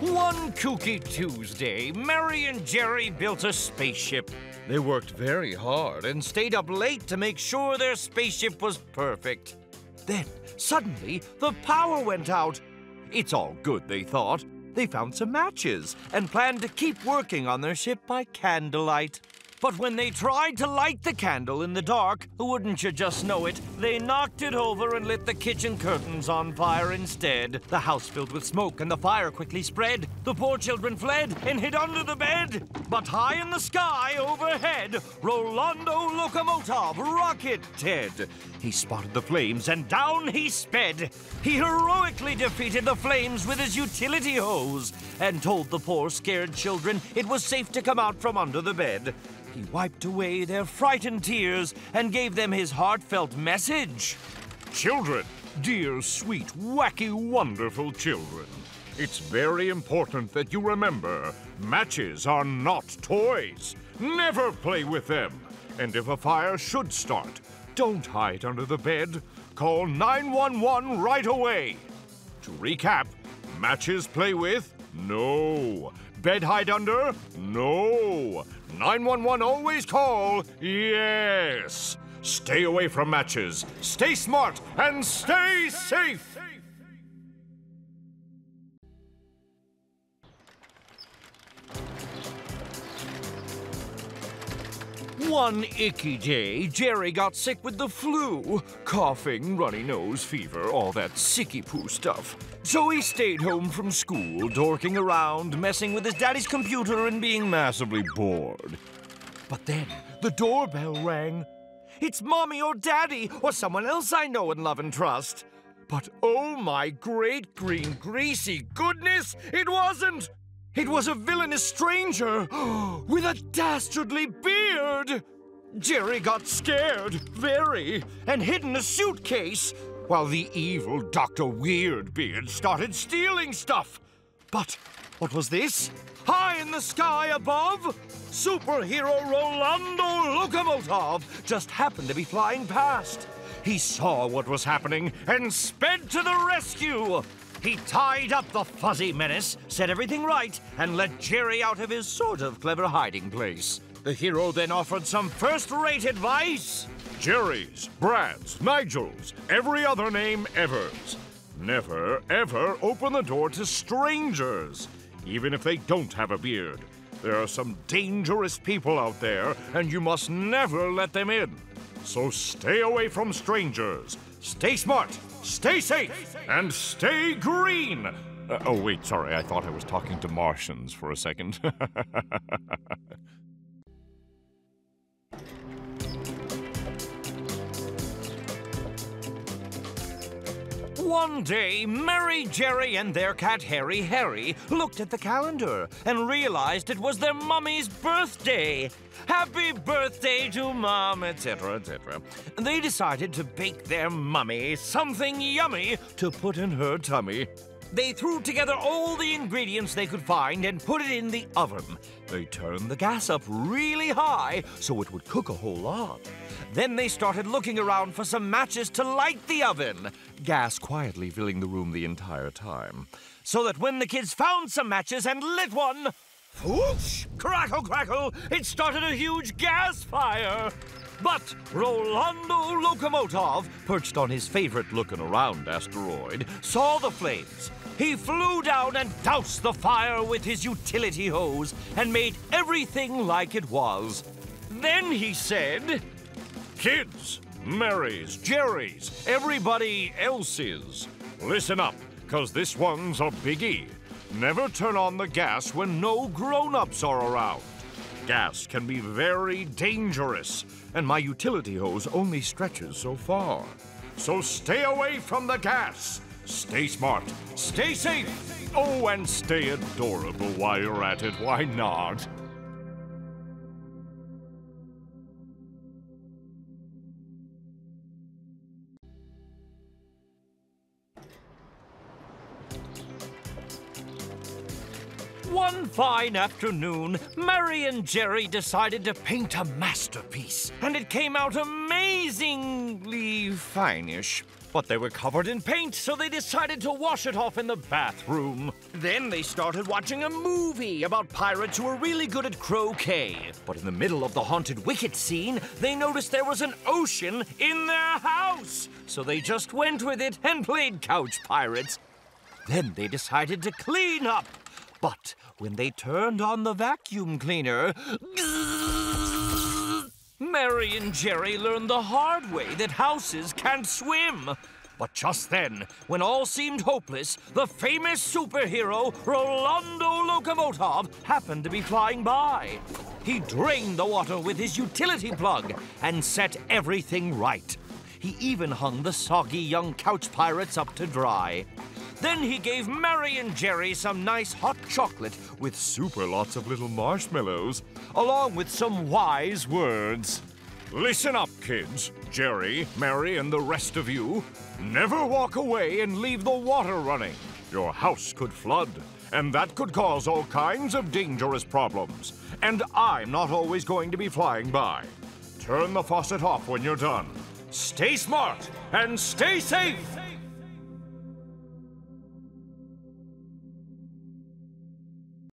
One kooky Tuesday, Mary and Jerry built a spaceship. They worked very hard and stayed up late to make sure their spaceship was perfect. Then, suddenly, the power went out. It's all good, they thought. They found some matches and planned to keep working on their ship by candlelight. But when they tried to light the candle in the dark, wouldn't you just know it, they knocked it over and lit the kitchen curtains on fire instead. The house filled with smoke and the fire quickly spread. The poor children fled and hid under the bed. But high in the sky overhead, Rolando Locomotov rocket Ted. He spotted the flames and down he sped. He heroically defeated the flames with his utility hose and told the poor scared children it was safe to come out from under the bed. He wiped away their frightened tears and gave them his heartfelt message. Children, dear, sweet, wacky, wonderful children, it's very important that you remember matches are not toys. Never play with them. And if a fire should start, don't hide under the bed. Call 911 right away. To recap, matches play with? No. Bed hide under? No. 911 always call? Yes. Stay away from matches. Stay smart and stay safe. One icky day, Jerry got sick with the flu. Coughing, runny nose, fever, all that sicky poo stuff. So he stayed home from school, dorking around, messing with his daddy's computer, and being massively bored. But then the doorbell rang. It's mommy or daddy or someone else I know and love and trust. But oh my great green greasy goodness, it wasn't! It was a villainous stranger with a dastardly beard! Jerry got scared, very, and hid in a suitcase, while the evil Dr. Weirdbeard started stealing stuff. But what was this? High in the sky above, superhero Rolando Locomotov just happened to be flying past. He saw what was happening and sped to the rescue. He tied up the fuzzy menace, set everything right, and let Jerry out of his sort of clever hiding place. The hero then offered some first rate advice. Jerry's, Brad's, Nigel's, every other name ever's. Never, ever open the door to strangers, even if they don't have a beard. There are some dangerous people out there, and you must never let them in. So stay away from strangers. Stay smart, stay safe, and stay green. Uh, oh, wait, sorry. I thought I was talking to Martians for a second. One day, Mary, Jerry, and their cat Harry Harry looked at the calendar and realized it was their mummy's birthday. Happy birthday to mom, etc., etc. They decided to bake their mummy something yummy to put in her tummy. They threw together all the ingredients they could find and put it in the oven. They turned the gas up really high so it would cook a whole lot. Then they started looking around for some matches to light the oven, gas quietly filling the room the entire time. So that when the kids found some matches and lit one, whoosh, crackle, crackle, it started a huge gas fire. But Rolando Locomotov, perched on his favorite looking around asteroid, saw the flames. He flew down and doused the fire with his utility hose and made everything like it was. Then he said, Kids, Marys, Jerrys, everybody else's. Listen up, cause this one's a biggie. Never turn on the gas when no grown-ups are around. Gas can be very dangerous, and my utility hose only stretches so far. So stay away from the gas. Stay smart, stay safe, oh, and stay adorable while you're at it. Why not? One fine afternoon, Mary and Jerry decided to paint a masterpiece, and it came out amazingly finish. But they were covered in paint, so they decided to wash it off in the bathroom. Then they started watching a movie about pirates who were really good at croquet. But in the middle of the haunted wicket scene, they noticed there was an ocean in their house. So they just went with it and played couch pirates. Then they decided to clean up. But when they turned on the vacuum cleaner, Mary and Jerry learned the hard way that houses can't swim. But just then, when all seemed hopeless, the famous superhero Rolando Locomotov happened to be flying by. He drained the water with his utility plug and set everything right. He even hung the soggy young couch pirates up to dry. Then he gave Mary and Jerry some nice hot chocolate with super lots of little marshmallows, along with some wise words. Listen up, kids. Jerry, Mary, and the rest of you. Never walk away and leave the water running. Your house could flood, and that could cause all kinds of dangerous problems. And I'm not always going to be flying by. Turn the faucet off when you're done. Stay smart and stay safe.